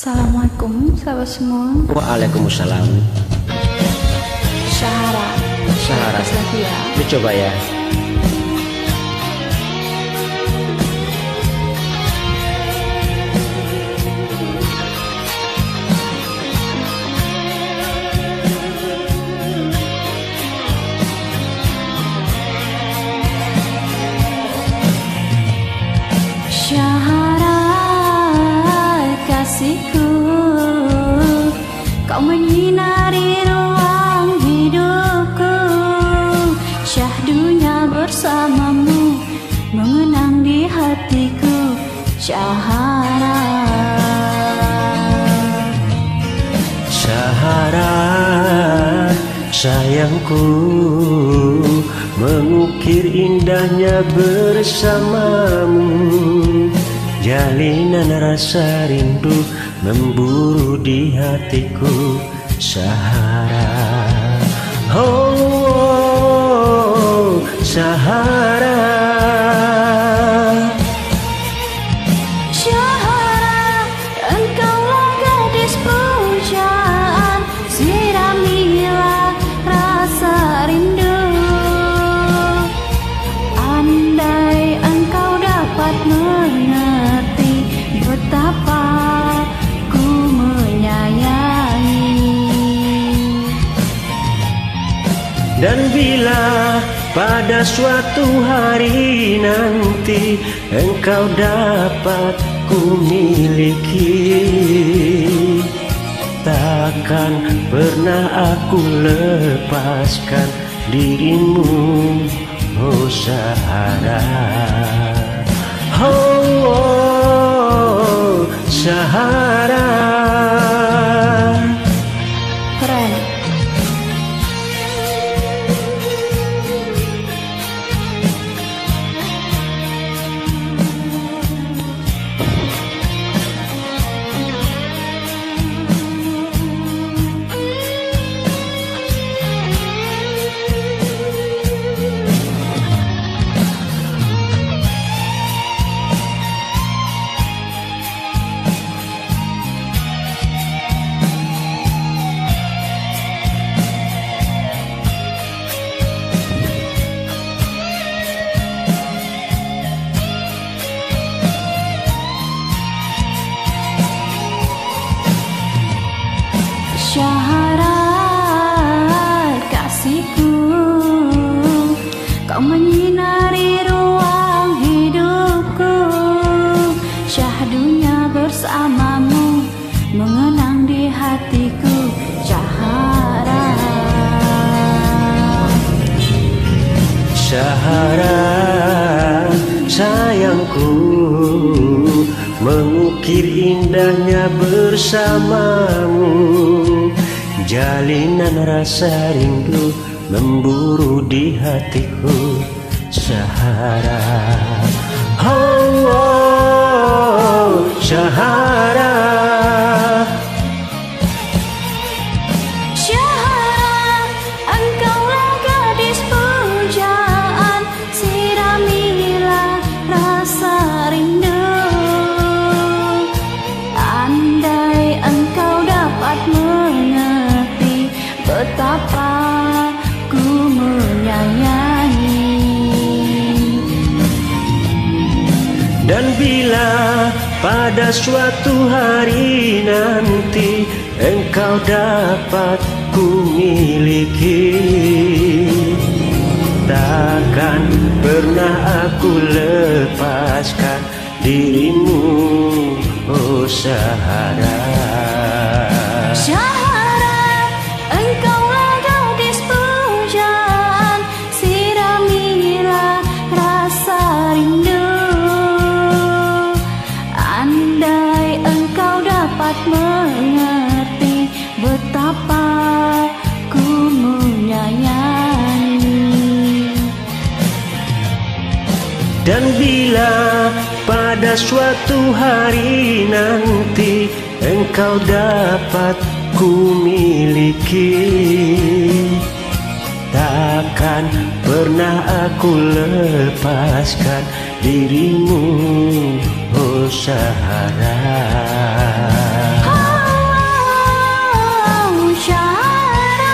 Assalamualaikum sahabat semua. Waalaikumsalam. Syahara. Syahara. Lagi ya kasihku. Kau menyinari ruang hidupku. Syahdunya bersamamu Mengenang di hatiku. Syahara. Syahara sayangku Mengukir indahnya bersamamu Jalinan rasa rindu Memburu di hatiku Syahara Oh, oh Syahara Syahara Dan bila pada suatu hari nanti Engkau dapat ku miliki Takkan pernah aku lepaskan dirimu Oh Sahara. Oh, oh Sahara menyinari ruang hidupku. Syahdunya bersamamu Mengenang di hatiku Syahara Syahara sayangku Mengukir indahnya bersamamu. Jalinan rasa rindu Memburu di hatiku Syahara Oh, oh Syahara Dan bila pada suatu hari nanti engkau dapat ku miliki Takkan pernah aku lepaskan dirimu Oh Sahara. Syahara, pada suatu hari nanti engkau dapat ku miliki Takkan pernah aku lepaskan dirimu oh Sahara. Oh, Sahara.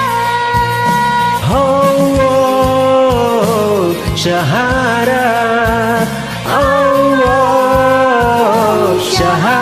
Oh, oh, 小孩